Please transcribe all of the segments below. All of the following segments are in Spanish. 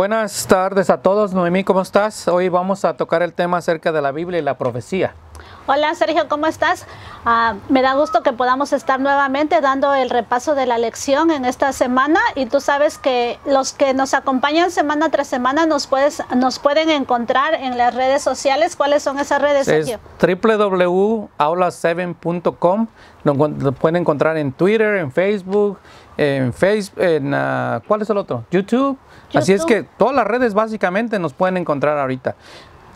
Buenas tardes a todos, Noemí, ¿cómo estás? Hoy vamos a tocar el tema acerca de la Biblia y la profecía. Hola Sergio, ¿cómo estás? Ah, me da gusto que podamos estar nuevamente dando el repaso de la lección en esta semana y tú sabes que los que nos acompañan semana tras semana nos, puedes, nos pueden encontrar en las redes sociales. ¿Cuáles son esas redes, Sergio? www.aula7.com. Lo pueden encontrar en Twitter, en Facebook, en Facebook, en, uh, ¿cuál es el otro? YouTube. Así es que todas las redes básicamente nos pueden encontrar ahorita.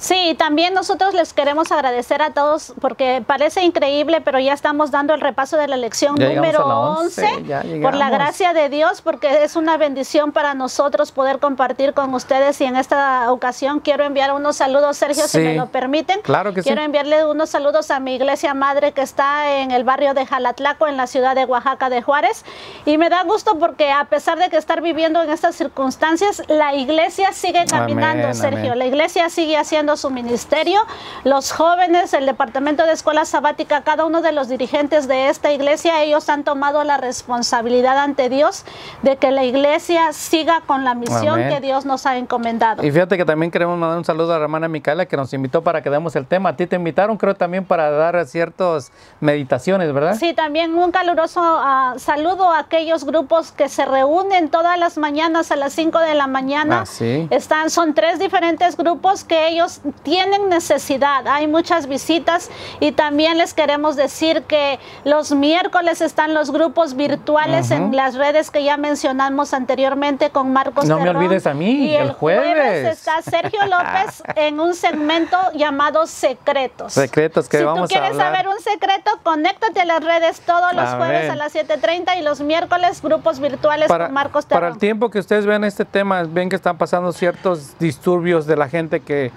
Sí, también nosotros les queremos agradecer a todos porque parece increíble, pero ya estamos dando el repaso de la lección número 11, por la gracia de Dios, porque es una bendición para nosotros poder compartir con ustedes. Y en esta ocasión quiero enviar unos saludos, Sergio, si me lo permiten. Claro que quiero enviarle unos saludos a mi iglesia madre que está en el barrio de Jalatlaco, en la ciudad de Oaxaca de Juárez, y me da gusto porque a pesar de que estar viviendo en estas circunstancias, la iglesia sigue caminando, Sergio, la iglesia sigue haciendo su ministerio. Los jóvenes, el departamento de escuela sabática, cada uno de los dirigentes de esta iglesia, ellos han tomado la responsabilidad ante Dios de que la iglesia siga con la misión que Dios nos ha encomendado. Y fíjate que también queremos mandar un saludo a la hermana Micaela que nos invitó para que demos el tema. A ti te invitaron, creo, también para dar ciertas meditaciones, ¿verdad? Sí, también un caluroso uh, saludo a aquellos grupos que se reúnen todas las mañanas a las 5 de la mañana. Ah, sí. Están, son tres diferentes grupos que ellos tienen necesidad. Hay muchas visitas y también les queremos decir que los miércoles están los grupos virtuales en las redes que ya mencionamos anteriormente con Marcos. No me olvides a mí, y el, jueves. está Sergio López en un segmento llamado Secretos. Secretos que vamos a Si tú quieres saber un secreto, conéctate a las redes todos los jueves a las 7.30 y los miércoles grupos virtuales con Marcos Para el tiempo que ustedes vean este tema, ven que están pasando ciertos disturbios de la gente que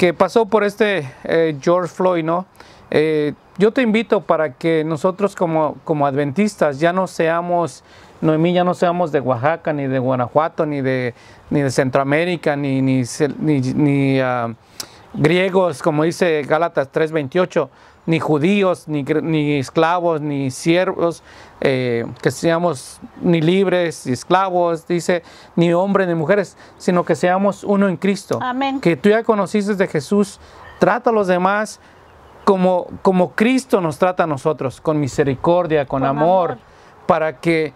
que pasó por este eh, George Floyd, ¿no? Eh, yo te invito para que nosotros como, como adventistas ya no seamos, Noemí, ya no seamos de Oaxaca, ni de Guanajuato, ni de, ni de Centroamérica, ni, ni, ni, ah, griegos, como dice Gálatas 3.28, ni judíos, ni, ni, esclavos, ni siervos, eh, que seamos ni libres, ni esclavos, dice, ni hombres, ni mujeres, sino que seamos uno en Cristo. Amén. Que tú ya conociste de Jesús, trata a los demás como, como Cristo nos trata a nosotros, con misericordia, con, amor, para que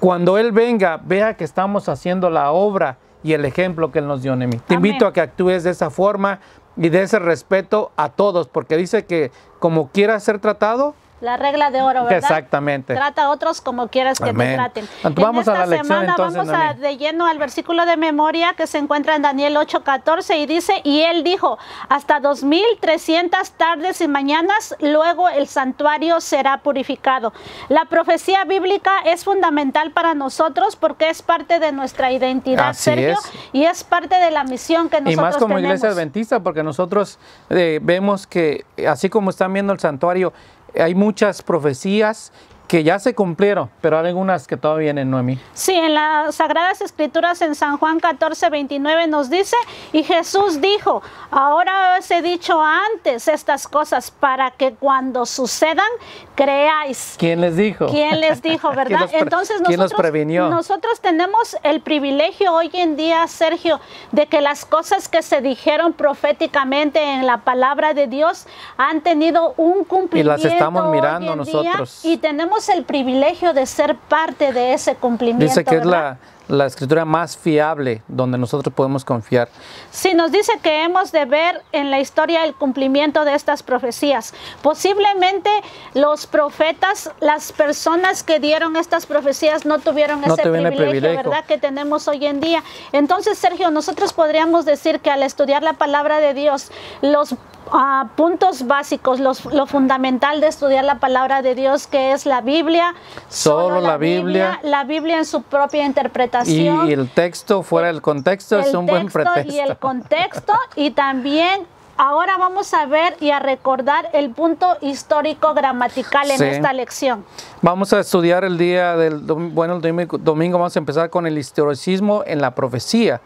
cuando Él venga vea que estamos haciendo la obra y el ejemplo que Él nos dio, Nemi. Te invito a que actúes de esa forma y de ese respeto a todos, porque dice que como quiera ser tratado, la regla de oro, ¿verdad? Exactamente. Trata a otros como quieras que te traten. vamos en esta a la lección, semana entonces, vamos a, de lleno al versículo de memoria que se encuentra en Daniel 8:14 y dice, y él dijo, hasta 2300 tardes y mañanas, luego el santuario será purificado. La profecía bíblica es fundamental para nosotros porque es parte de nuestra identidad, Sergio, y es parte de la misión que nosotros tenemos. Y más como iglesia adventista, porque nosotros eh, vemos que así como están viendo el santuario, hay muchas profecías que ya se cumplieron, pero hay algunas que todavía vienen, Noemí. Sí, en las Sagradas Escrituras en San Juan 14, 29 nos dice, y Jesús dijo, ahora os he dicho antes estas cosas para que cuando sucedan creáis. ¿Quién les dijo? ¿Quién les dijo, verdad? Entonces nosotros, previnió? nosotros tenemos el privilegio hoy en día, Sergio, de que las cosas que se dijeron proféticamente en la palabra de Dios han tenido un cumplimiento. Y las estamos mirando nosotros. y tenemos el privilegio de ser parte de ese cumplimiento. Dice que es la, la, escritura más fiable donde nosotros podemos confiar. Sí, nos dice que hemos de ver en la historia el cumplimiento de estas profecías. Posiblemente los profetas, las personas que dieron estas profecías no tuvieron ese privilegio, privilegio, ¿verdad? Que tenemos hoy en día. Entonces, Sergio, nosotros podríamos decir que al estudiar la palabra de Dios, los uh, puntos básicos, los, lo fundamental de estudiar la palabra de Dios, que es la Biblia. Solo, solo la, Biblia, Biblia, La Biblia en su propia interpretación. Y, el texto fuera del contexto es un buen pretexto. Y el contexto y también ahora vamos a ver y a recordar el punto histórico gramatical en Sí. esta lección. Vamos a estudiar el día del bueno, el domingo, domingo vamos a empezar con el historicismo en la profecía.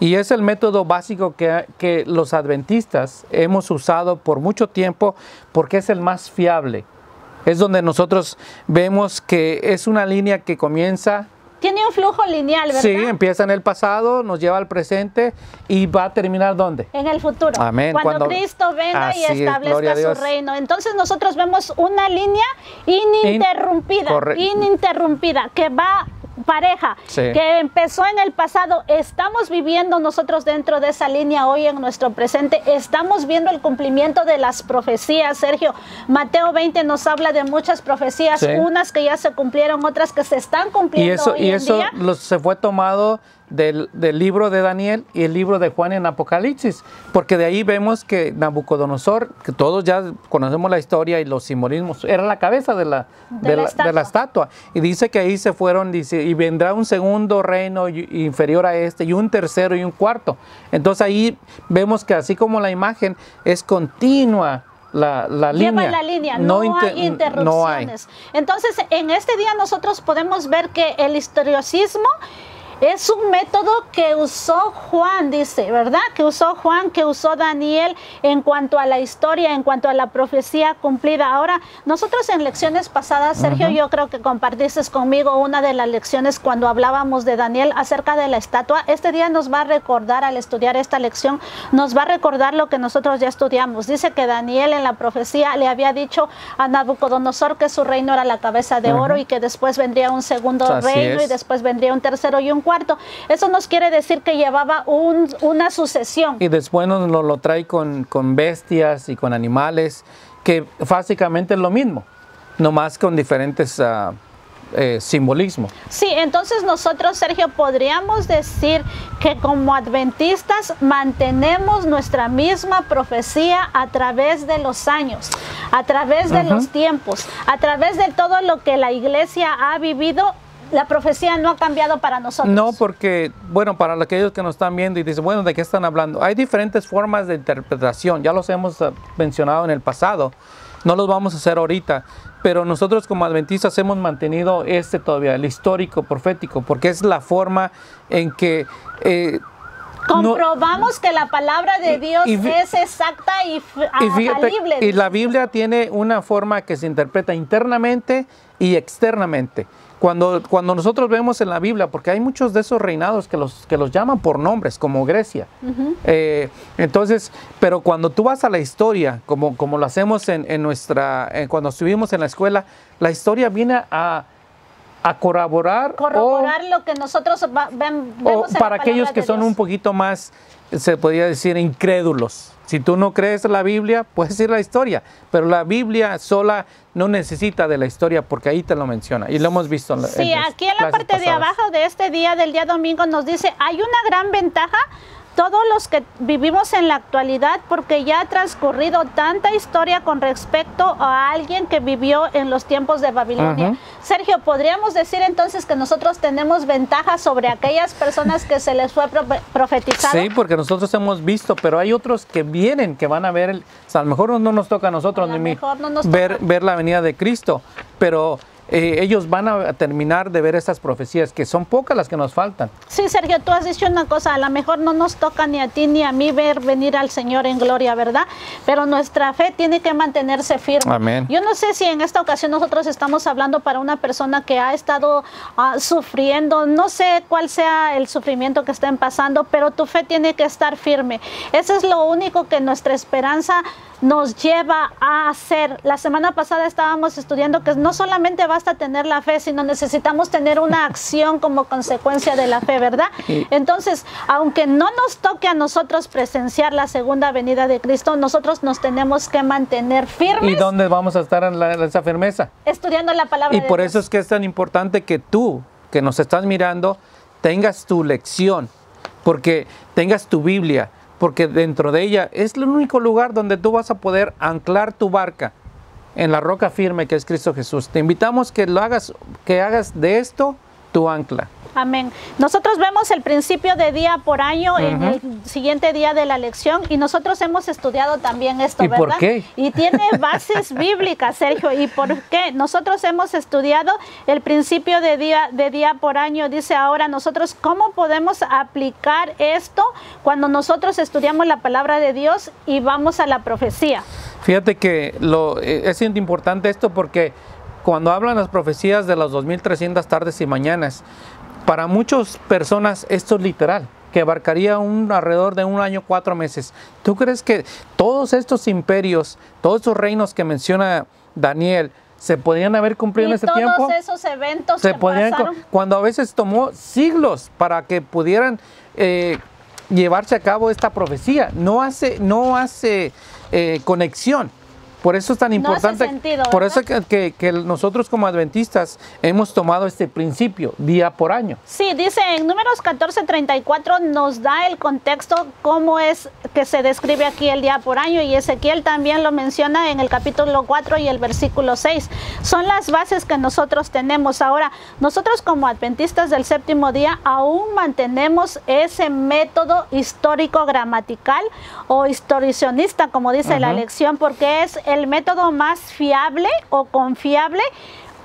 Y es el método básico que, que los adventistas hemos usado por mucho tiempo porque es el más fiable. Es donde nosotros vemos que es una línea que comienza Tiene un flujo lineal, ¿verdad? Sí, empieza en el pasado, nos lleva al presente y va a terminar ¿dónde? En el futuro. Amén. Cuando, Cuando- Cristo venga y es, establezca su reino. Entonces nosotros vemos una línea ininterrumpida, ininterrumpida, que va pareja, Sí. que empezó en el pasado. Estamos viviendo nosotros dentro de esa línea hoy en nuestro presente. Estamos viendo el cumplimiento de las profecías, Sergio. Mateo 20 nos habla de muchas profecías, Sí. unas que ya se cumplieron, otras que se están Y cumpliendo eso, hoy y en eso día. se fue tomado del, del libro de Daniel y el libro de Juan en Apocalipsis, porque de ahí vemos que Nabucodonosor, que todos ya conocemos la historia y los simbolismos, era la cabeza de la, De de la la- de la estatua. Y dice que ahí se fueron, dice, y vendrá un segundo reino inferior a este, y un tercero y un cuarto. Entonces ahí vemos que así como la imagen es continua. La, la Lleva línea. la línea, no, inter- hay interrupciones. no hay. Entonces, en este día nosotros podemos ver que el historiosismo es un método que usó Juan, dice, ¿verdad? Que usó Juan, que usó Daniel en cuanto a la historia, en cuanto a la profecía cumplida. Ahora, nosotros en lecciones pasadas, Sergio, yo creo que compartiste conmigo una de las lecciones cuando hablábamos de Daniel acerca de la estatua. Este día nos va a recordar, al estudiar esta lección, nos va a recordar lo que nosotros ya estudiamos. Dice que Daniel en la profecía le había dicho a Nabucodonosor que su reino era la cabeza de oro y que después vendría un segundo Así reino y es. después vendría un tercero y un cuarto. Eso nos quiere decir que llevaba un- una sucesión. Y después nos lo, lo trae con, con bestias y con animales, que básicamente es lo mismo, nomás con diferentes ah, eh, simbolismos. Sí, entonces nosotros, Sergio, podríamos decir que como adventistas mantenemos nuestra misma profecía a través de los años, a través de los tiempos, a través de todo lo que la iglesia ha vivido. La profecía no ha cambiado para nosotros. No, porque, bueno, para aquellos que nos están viendo y dicen, bueno, ¿de qué están hablando? Hay diferentes formas de interpretación, ya los hemos ah, mencionado en el pasado, no los vamos a hacer ahorita, pero nosotros como adventistas hemos mantenido este todavía, el histórico profético, porque es la forma en que... eh, no- Comprobamos que la palabra de Dios y es exacta y, Y fíjate, y la Biblia tiene una forma que se interpreta internamente y externamente. Cuando, cuando nosotros vemos en la Biblia, porque hay muchos de esos reinados que los, que los llaman por nombres, como Grecia. Eh, entonces, pero cuando tú vas a la historia, como, como lo hacemos en, en nuestra, en- cuando estuvimos en la escuela, la historia viene a, a corroborar, o- corroborar lo que nosotros va- ven- o vemos en la para aquellos que son Dios. un poquito más, se podría decir, incrédulos. Si tú no crees la Biblia, puedes ir a la historia, pero la Biblia sola no necesita de la historia porque ahí te lo menciona y lo hemos visto. En Sí, aquí en la parte de abajo de este día del día domingo nos dice, hay una gran ventaja todos los que vivimos en la actualidad porque ya ha transcurrido tanta historia con respecto a alguien que vivió en los tiempos de Babilonia. Sergio, ¿podríamos decir entonces que nosotros tenemos ventaja sobre aquellas personas que se les fue profe- profetizado? Sí, porque nosotros hemos visto, pero hay otros que vienen, que van a ver, el, o sea, a lo mejor no nos toca a nosotros A ni mí mejor no nos ver, toca. ver la venida de Cristo, pero eh, ellos van a terminar de ver esas profecías, que son pocas las que nos faltan. Sí, Sergio, tú has dicho una cosa, a lo mejor no nos toca ni a ti ni a mí ver venir al Señor en gloria, ¿verdad? Pero nuestra fe tiene que mantenerse firme. Amén. Yo no sé si en esta ocasión nosotros estamos hablando para una persona que ha estado ah, sufriendo, no sé cuál sea el sufrimiento que estén pasando, pero tu fe tiene que estar firme. Eso es lo único que nuestra esperanza nos lleva a hacer. La semana pasada estábamos estudiando que no solamente basta tener la fe, sino necesitamos tener una acción como consecuencia de la fe, ¿verdad? Entonces, aunque no nos toque a nosotros presenciar la segunda venida de Cristo, nosotros nos tenemos que mantener firmes ¿Y dónde vamos a estar en, la- en esa firmeza? estudiando la palabra Y de por Dios. eso es que es tan importante que tú, que nos estás mirando, tengas tu lección, porque tengas tu Biblia, porque dentro de ella es el único lugar donde tú vas a poder anclar tu barca en la roca firme que es Cristo Jesús. Te invitamos que lo hagas, que hagas de esto tu ancla. Amén. Nosotros vemos el principio de día por año en el siguiente día de la lección y nosotros hemos estudiado también esto, ¿Y ¿verdad? por qué? Y tiene bases bíblicas, Sergio. ¿Y por qué? Nosotros hemos estudiado el principio de día de día por año. Dice ahora nosotros cómo podemos aplicar esto cuando nosotros estudiamos la palabra de Dios y vamos a la profecía. Fíjate que lo, eh, es importante esto porque cuando hablan las profecías de las 2300 tardes y mañanas, para muchas personas esto es literal, que abarcaría un alrededor de un año, cuatro meses. ¿Tú crees que todos estos imperios, todos estos reinos que menciona Daniel, se podían haber cumplido en ese todos tiempo? esos eventos se que podían, pasaron. cuando a veces tomó siglos para que pudieran eh, llevarse a cabo esta profecía. No hace, no hace eh, conexión. Por eso es tan No importante. sentido, por eso que, que- que nosotros como adventistas hemos tomado este principio día por año. Sí, dice en números 14:34 nos da el contexto cómo es que se describe aquí el día por año y Ezequiel también lo menciona en el capítulo 4 y el versículo 6. Son las bases que nosotros tenemos. Ahora, nosotros como adventistas del séptimo día aún mantenemos ese método histórico gramatical o historicionista, como dice la lección, porque es el método más fiable o confiable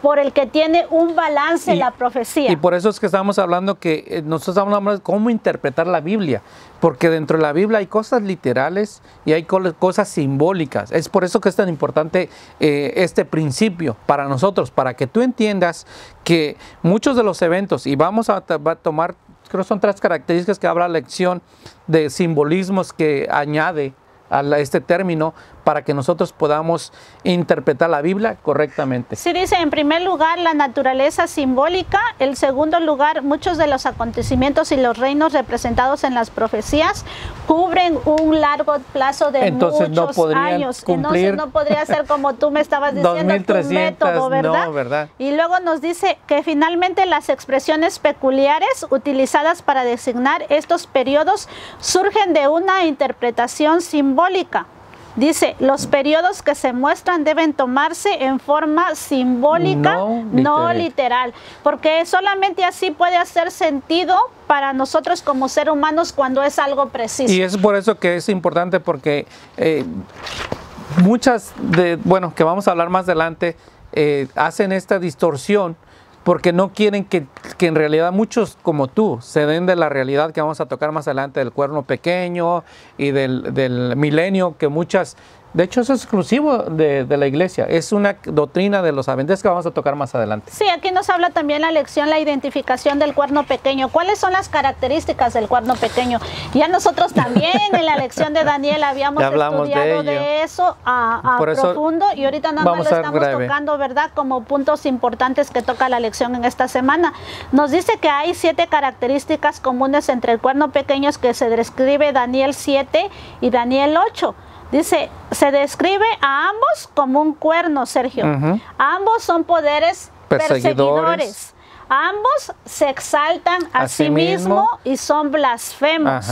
por el que tiene un balance Y- la profecía. Y por eso es que estamos hablando que eh, nosotros estamos hablando de cómo interpretar la Biblia, porque dentro de la Biblia hay cosas literales y hay co- cosas simbólicas. Es por eso que es tan importante eh, este principio para nosotros, para que tú entiendas que muchos de los eventos, y vamos a, tomar, creo que son tres características que la lección de simbolismos que añade a este término para que nosotros podamos interpretar la Biblia correctamente. Sí, dice en primer lugar la naturaleza simbólica, en segundo lugar muchos de los acontecimientos y los reinos representados en las profecías cubren un largo plazo de Entonces no muchos podrían años. cumplir Entonces no podría ser como tú me estabas diciendo, tu 2300, método, ¿verdad? no, ¿verdad? Y luego nos dice que finalmente las expresiones peculiares utilizadas para designar estos periodos surgen de una interpretación simbólica. Dice, los periodos que se muestran deben tomarse en forma simbólica, No no literal. literal, porque solamente así puede hacer sentido para nosotros como ser humanos cuando es algo preciso. Y es por eso que es importante porque eh, muchas de, bueno, que vamos a hablar más adelante, eh, hacen esta distorsión porque no quieren que, que en realidad muchos como tú se den de la realidad que vamos a tocar más adelante del cuerno pequeño y del, del milenio que muchas, de hecho es exclusivo de, de la iglesia, es una doctrina de los adventistas que vamos a tocar más adelante. Sí, aquí nos habla también la lección, la identificación del cuerno pequeño. ¿Cuáles son las características del cuerno pequeño? Ya nosotros también en la lección de Daniel habíamos de estudiado de, eso a, a eso profundo y ahorita nada más lo estamos breve. tocando, ¿verdad? Como puntos importantes que toca la lección en esta semana. Nos dice que hay siete características comunes entre el cuerno pequeño que se describe Daniel 7 y Daniel 8. Dice, se describe a ambos como un cuerno, Sergio. Ambos son poderes Perseguidores. perseguidores. Ambos se exaltan a, A sí mismo mismo. y son blasfemos.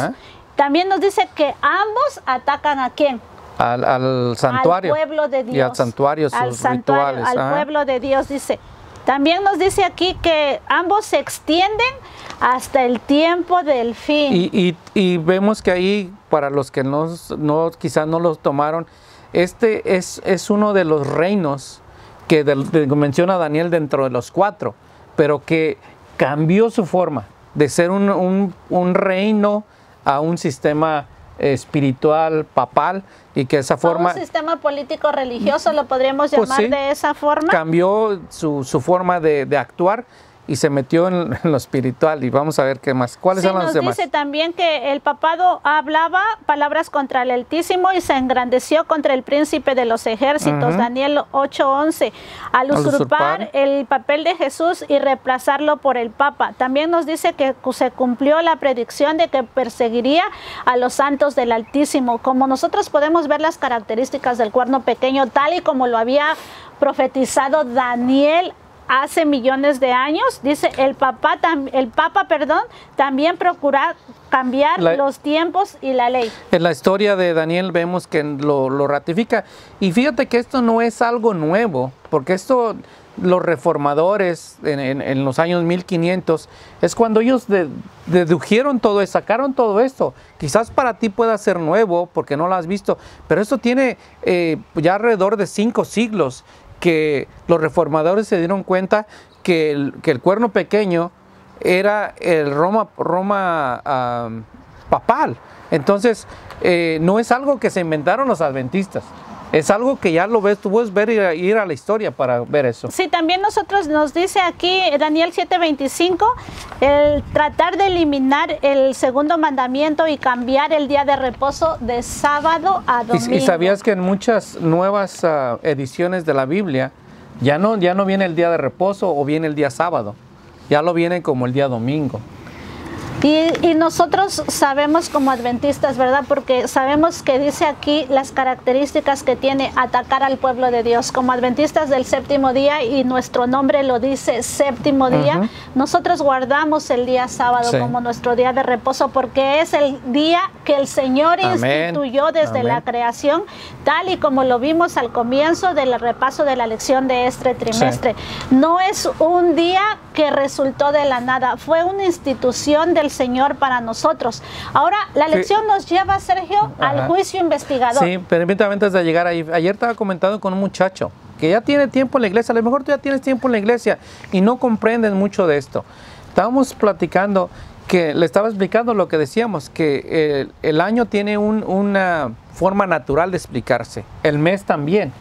También nos dice que ambos atacan a quién? Al, al santuario Al pueblo de Dios. y al santuario, sus Al santuario, rituales. al ajá. pueblo de Dios, dice. También nos dice aquí que ambos se extienden hasta el tiempo del fin. Y, y- y vemos que ahí, para los que no, no quizás no los tomaron, este es, uno de los reinos que menciona Daniel dentro de los cuatro, pero que cambió su forma de ser un reino a un sistema espiritual, papal, y que esa forma un sistema político religioso lo podríamos Pues llamar sí. de esa forma. cambió su, su forma de, de actuar y se metió en, lo espiritual. Y vamos a ver qué más. ¿Cuáles Sí, son los nos demás? dice también que el papado hablaba palabras contra el Altísimo y se engrandeció contra el príncipe de los ejércitos. Daniel 8:11, al Al usurpar el papel de Jesús y reemplazarlo por el Papa. También nos dice que se cumplió la predicción de que perseguiría a los santos del Altísimo. Como nosotros podemos ver las características del cuerno pequeño, tal y como lo había profetizado Daniel hace millones de años, dice el papa, tam- el papa, perdón, también procura cambiar La- los tiempos y la ley. En la historia de Daniel vemos que lo, lo ratifica. Y fíjate que esto no es algo nuevo, porque esto los reformadores en, en- en los años 1500 es cuando ellos de- dedujeron todo y sacaron todo esto. Quizás para ti pueda ser nuevo porque no lo has visto, pero esto tiene eh, ya alrededor de cinco siglos que los reformadores se dieron cuenta que el, que el cuerno pequeño era el Roma, am, papal. Entonces, eh, no es algo que se inventaron los adventistas. Es algo que ya lo ves, tú puedes ver y ir a la historia para ver eso. Sí, también nosotros nos dice aquí Daniel 7:25, el tratar de eliminar el segundo mandamiento y cambiar el día de reposo de sábado a domingo. Y, y sabías que en muchas nuevas uh, ediciones de la Biblia ya no, ya no viene el día de reposo o viene el día sábado, ya lo viene como el día domingo. Y, y, nosotros sabemos como adventistas, ¿verdad? Porque sabemos que dice aquí las características que tiene atacar al pueblo de Dios. Como adventistas del séptimo día y nuestro nombre lo dice séptimo día, uh -huh. nosotros guardamos el día sábado sí. como nuestro día de reposo porque es el día que el Señor Amén. instituyó desde Amén. la creación, tal y como lo vimos al comienzo del repaso de la lección de este trimestre. Sí. No es un día que resultó de la nada, fue una institución del Señor para nosotros. Ahora, la lección sí. nos lleva, Sergio, Ajá. al juicio investigador. Sí, permítame antes de llegar ahí. Ayer estaba comentando con un muchacho que ya tiene tiempo en la iglesia, a lo mejor tú ya tienes tiempo en la iglesia y no comprendes mucho de esto. Estábamos platicando que le estaba explicando lo que decíamos, que el, el año tiene un, una forma natural de explicarse, el mes también,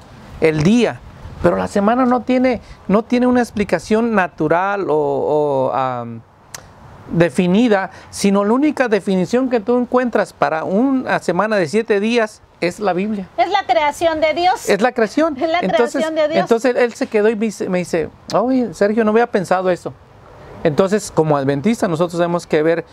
el día, pero la semana no tiene, no tiene una explicación natural o, o um, definida, sino la única definición que tú encuentras para una semana de siete días es la Biblia. Es la creación de Dios. Es la creación. Es la entonces, creación de Dios. Entonces él se quedó y me dice, me dice, oye, Sergio, no había pensado eso. Entonces, como adventista, nosotros tenemos que ver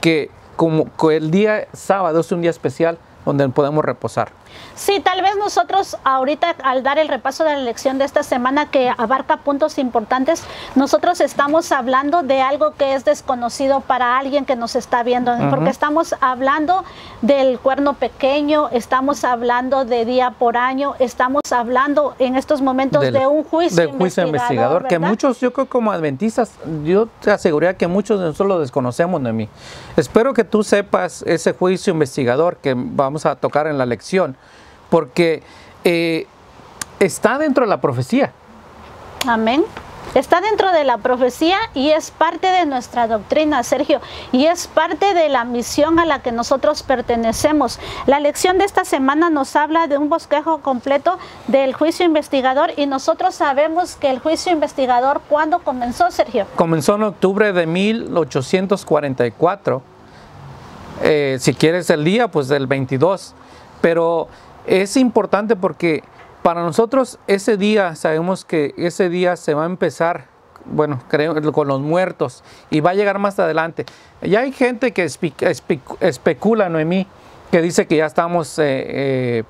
que como que el día sábado es un día especial donde podemos reposar. Sí, tal vez nosotros ahorita al dar el repaso de la lección de esta semana que abarca puntos importantes, nosotros estamos hablando de algo que es desconocido para alguien que nos está viendo, uh -huh. porque estamos hablando del cuerno pequeño, estamos hablando de día por año, estamos hablando en estos momentos Del- de un juicio, Del juicio investigador, que muchos, yo creo como adventistas, yo te aseguraría que muchos de nosotros lo desconocemos de mí. Espero que tú sepas ese juicio investigador que vamos a tocar en la lección, porque eh, está dentro de la profecía. Amén. Está dentro de la profecía y es parte de nuestra doctrina, Sergio, y es parte de la misión a la que nosotros pertenecemos. La lección de esta semana nos habla de un bosquejo completo del juicio investigador y nosotros sabemos que el juicio investigador, ¿cuándo comenzó, Sergio? Comenzó en octubre de 1844. Eh, si quieres el día, pues del 22. Pero es importante porque para nosotros ese día, sabemos que ese día se va a empezar, bueno, creo, con los muertos y va a llegar más adelante. Ya hay gente que espe espe especula, Noemí, que dice que ya estamos eh,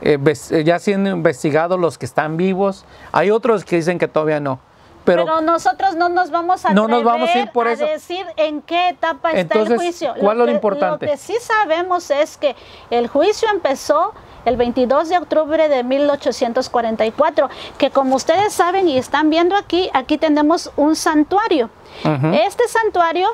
eh, ya siendo investigados los que están vivos. Hay otros que dicen que todavía no. Pero, pero, nosotros no nos vamos a no nos vamos a, ir por a eso. decir en qué etapa está el juicio. ¿Cuál lo es lo que, importante? Lo que sí sabemos es que el juicio empezó el 22 de octubre de 1844, que como ustedes saben y están viendo aquí, aquí tenemos un santuario. Uh -huh. Este santuario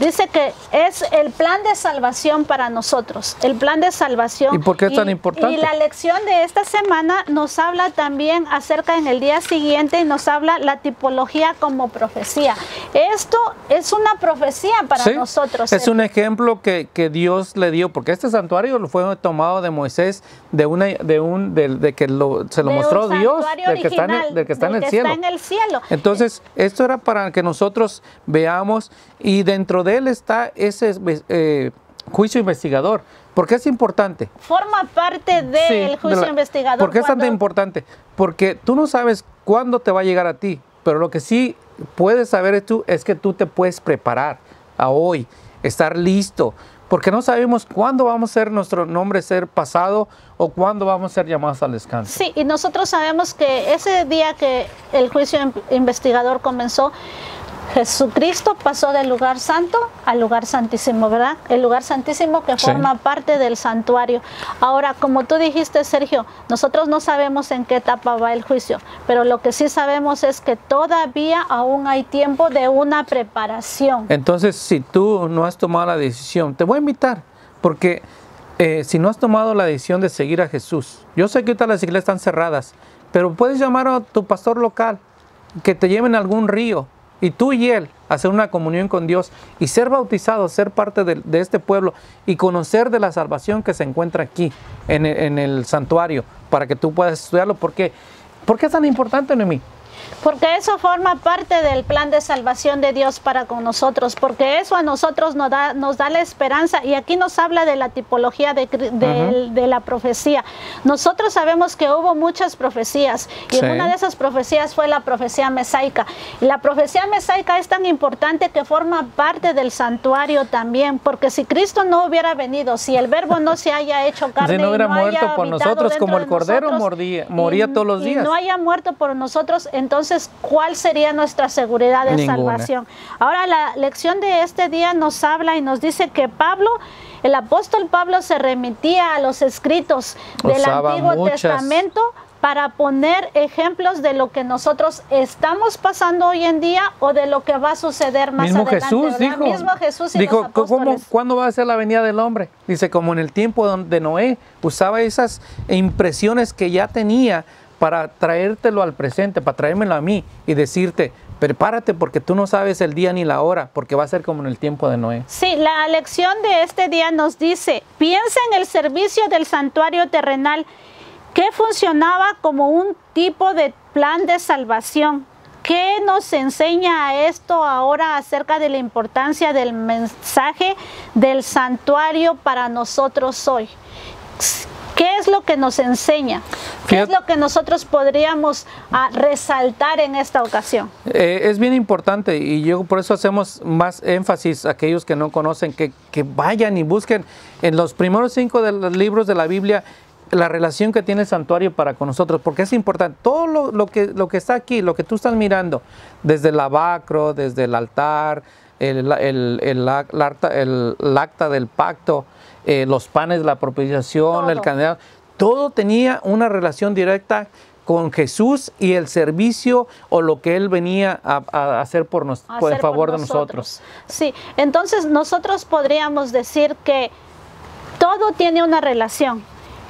dice que es el plan de salvación para nosotros, el plan de salvación. ¿Y por qué es tan importante? Y la lección de esta semana nos habla también acerca en el día siguiente, nos habla la tipología como profecía. Esto es una profecía para sí, nosotros. Es un ejemplo que, que, Dios le dio, porque este santuario lo fue tomado de Moisés, de una, de un, de, de que lo, se lo de mostró Dios, del que está en, del que está, en el, que cielo. está en el cielo. Entonces, esto era para que nosotros veamos y dentro de él está ese eh, juicio investigador. ¿Por qué es importante? Forma parte del sí, juicio de la, investigador. ¿Por qué es tan importante? Porque tú no sabes cuándo te va a llegar a ti, pero lo que sí puedes saber tú es que tú te puedes preparar a hoy, estar listo, porque no sabemos cuándo vamos a ser nuestro nombre ser pasado o cuándo vamos a ser llamados al descanso. Sí, y nosotros sabemos que ese día que el juicio investigador comenzó, Jesucristo pasó del lugar santo al lugar santísimo, ¿verdad? El lugar santísimo que forma parte del santuario. Ahora, como tú dijiste, Sergio, nosotros no sabemos en qué etapa va el juicio, pero lo que sí sabemos es que todavía aún hay tiempo de una preparación. Entonces, si tú no has tomado la decisión, te voy a invitar, porque eh, si no has tomado la decisión de seguir a Jesús, yo sé que ahorita las iglesias están cerradas, pero puedes llamar a tu pastor local, que te lleven a algún río, y tú y él hacer una comunión con Dios y ser bautizados, ser parte de, este pueblo y conocer de la salvación que se encuentra aquí en el, en el santuario para que tú puedas estudiarlo. Porque, ¿Por qué es tan importante, Noemí? Porque eso forma parte del plan de salvación de Dios para con nosotros, porque eso a nosotros nos da, nos da la esperanza y aquí nos habla de la tipología de, de, de la profecía. Nosotros sabemos que hubo muchas profecías y sí. una de esas profecías fue la profecía mesaica. Y la profecía mesaica es tan importante que forma parte del santuario también, porque si Cristo no hubiera venido, si el verbo no se haya hecho carne, si no hubiera no muerto por nosotros como el cordero moría, moría y, todos los días. Y no haya muerto por nosotros, entonces entonces, ¿cuál sería nuestra seguridad de Ninguna. salvación? Ahora, la lección de este día nos habla y nos dice que Pablo, el apóstol Pablo se remitía a los escritos del Usaba Antiguo muchas. Testamento para poner ejemplos de lo que nosotros estamos pasando hoy en día o de lo que va a suceder más mismo adelante. Dijo, mismo Jesús y dijo los ¿cómo. ¿cuándo va a ser la venida del hombre? Dice, como en el tiempo de Noé, usaba esas impresiones que ya tenía para traértelo al presente, para traérmelo a mí y decirte, prepárate porque tú no sabes el día ni la hora, porque va a ser como en el tiempo de Noé. Sí, la lección de este día nos dice, piensa en el servicio del santuario terrenal que funcionaba como un tipo de plan de salvación. ¿Qué nos enseña esto ahora acerca de la importancia del mensaje del santuario para nosotros hoy? ¿Qué es lo que nos enseña? ¿Qué Fíjate- es lo que nosotros podríamos ah, resaltar en esta ocasión? Eh, es bien importante y yo por eso hacemos más énfasis a aquellos que no conocen, que, que vayan y busquen en los primeros cinco de los libros de la Biblia la relación que tiene el santuario para con nosotros, porque es importante. Todo lo, lo que, lo que está aquí, lo que tú estás mirando, desde el lavacro, desde el altar, el, el, el, el acta, el- el acta del pacto, eh, los panes de la propiciación, el candelabro, todo tenía una relación directa con Jesús y el servicio o lo que él venía a, a hacer por nos, por en favor por de nosotros. Sí, entonces nosotros podríamos decir que todo tiene una relación.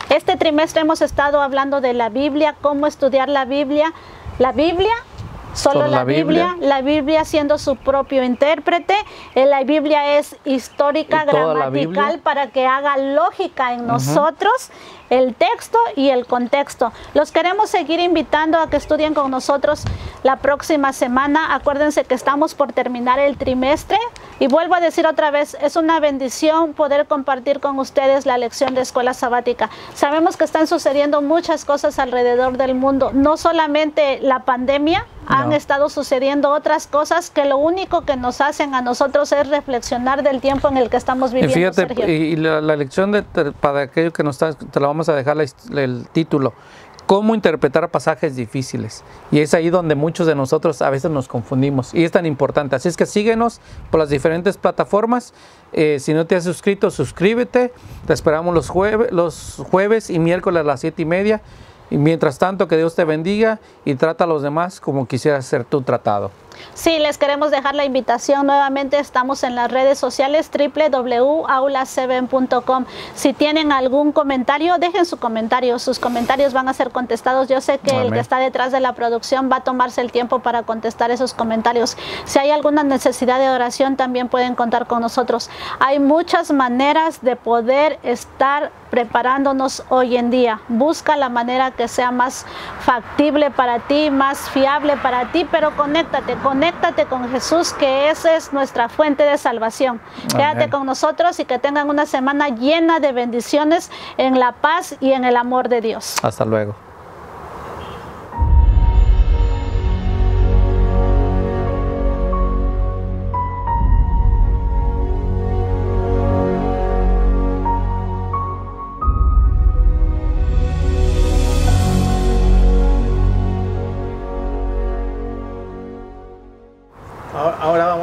Este trimestre hemos estado hablando de la Biblia, cómo estudiar la Biblia. La Biblia, solo, Solo la, Biblia, Biblia. la Biblia siendo su propio intérprete. Eh, La Biblia es histórica, gramatical, para que haga lógica en nosotros el texto y el contexto. Los queremos seguir invitando a que estudien con nosotros la próxima semana. Acuérdense que estamos por terminar el trimestre y vuelvo a decir otra vez, es una bendición poder compartir con ustedes la lección de escuela sabática. Sabemos que están sucediendo muchas cosas alrededor del mundo, no solamente la pandemia, han estado sucediendo otras cosas que lo único que nos hacen a nosotros es reflexionar del tiempo en el que estamos Y viviendo. fíjate, Sergio. y, y la, la lección de, para aquello que nos está, te la vamos a dejar el título. Cómo interpretar pasajes difíciles. Y es ahí donde muchos de nosotros a veces nos confundimos. Y es tan importante. Así es que síguenos por las diferentes plataformas. Eh, si no te has suscrito, suscríbete. Te esperamos los, jueves los jueves y miércoles a las siete y media. Y mientras tanto, que Dios te bendiga y trata a los demás como quisieras ser tú tratado. Sí, les queremos dejar la invitación nuevamente. Estamos en las redes sociales www.aulaseven.com. Si tienen algún comentario, dejen su comentario. Sus comentarios van a ser contestados. Yo sé que el que está detrás de la producción va a tomarse el tiempo para contestar esos comentarios. Si hay alguna necesidad de oración, también pueden contar con nosotros. Hay muchas maneras de poder estar preparándonos hoy en día. Busca la manera que sea más factible para ti, más fiable para ti, pero conéctate, conéctate con Jesús, que esa es nuestra fuente de salvación. Quédate Amén. con nosotros y que tengan una semana llena de bendiciones en la paz y en el amor de Dios. Hasta luego.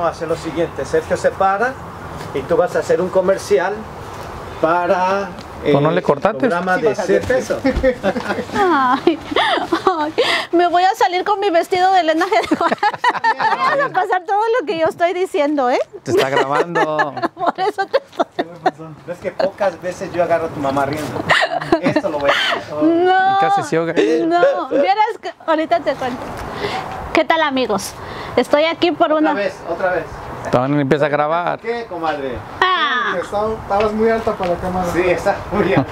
A hacer lo siguiente. Sergio se para y tú vas a hacer un comercial para eh, Pues no le cortaste. programa de Sergio. Ay, ay, me voy a salir con mi vestido de Elena G. Vas a pasar todo lo que yo estoy diciendo, ¿eh? Te está grabando. Por eso te estoy... No es que pocas veces yo agarro a tu mamá riendo. Esto lo voy a hacer. No, casi no, vieras que ahorita te cuento. ¿Qué tal amigos? Estoy aquí por Otra una... vez, otra vez. Entonces empieza a grabar. ¿Qué, comadre? Ah, Estaba- estabas muy alta para la cámara. Sí, está muy alta.